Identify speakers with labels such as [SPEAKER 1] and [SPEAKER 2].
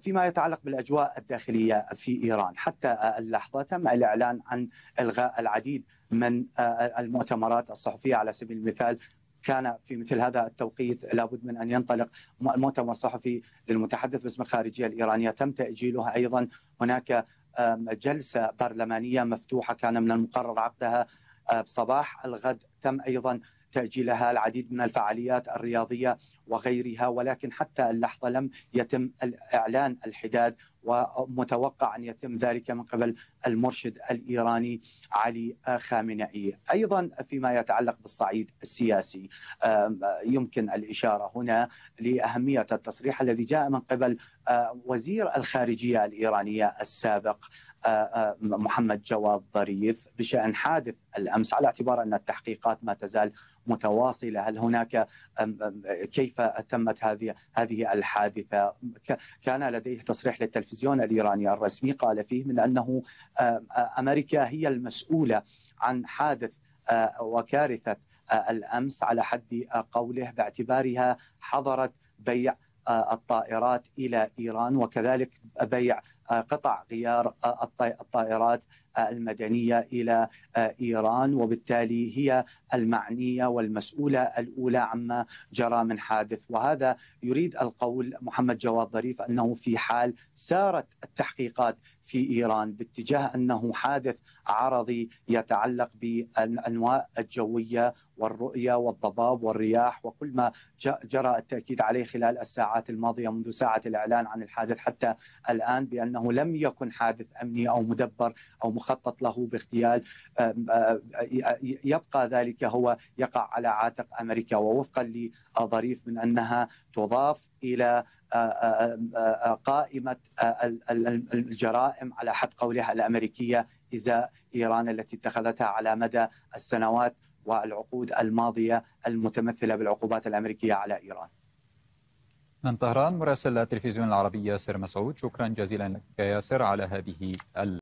[SPEAKER 1] فيما يتعلق بالأجواء الداخلية في إيران. حتى اللحظة تم الإعلان عن إلغاء العديد من المؤتمرات الصحفية. على سبيل المثال كان في مثل هذا التوقيت لابد من أن ينطلق مؤتمر صحفي للمتحدث باسم الخارجية الإيرانية. تم تاجيله أيضا. هناك جلسة برلمانية مفتوحة كان من المقرر عقدها صباح الغد. تم أيضا تأجيلها العديد من الفعاليات الرياضية وغيرها ولكن حتى اللحظة لم يتم إعلان الحداد ومتوقع أن يتم ذلك من قبل المرشد الإيراني علي خامنئي. أيضا فيما يتعلق بالصعيد السياسي يمكن الإشارة هنا لأهمية التصريح الذي جاء من قبل وزير الخارجية الإيرانية السابق محمد جواد ظريف بشأن حادث الأمس على اعتبار أن التحقيقات ما تزال متواصلة. هل هناك كيف تمت هذه هذه الحادثة؟ كان لديه تصريح للتلفزيون الإيراني الرسمي قال فيه من أنه أمريكا هي المسؤولة عن حادث وكارثة الأمس على حد قوله باعتبارها حظرت بيع الطائرات إلى إيران وكذلك بيع قطع غيار الطائرات المدنية إلى إيران وبالتالي هي المعنية والمسؤولة الأولى عما جرى من حادث. وهذا يريد القول محمد جواد ظريف أنه في حال سارت التحقيقات في إيران باتجاه أنه حادث عرضي يتعلق بالانواء الجوية والرؤية والضباب والرياح وكل ما جرى التأكيد عليه خلال الساعات الماضية منذ ساعة الإعلان عن الحادث. حتى الآن بأنه لم يكن حادث أمني أو مدبر أو مخطط له باغتيال يبقى ذلك هو يقع على عاتق أمريكا. ووفقا لظريف من أنها تضاف إلى قائمة الجرائم على حد قولها الأمريكية ازاء إيران التي اتخذتها على مدى السنوات والعقود الماضية المتمثلة بالعقوبات الأمريكية على إيران.
[SPEAKER 2] من طهران مراسل التلفزيون العربي ياسر مسعود شكرا جزيلا لك ياسر على هذه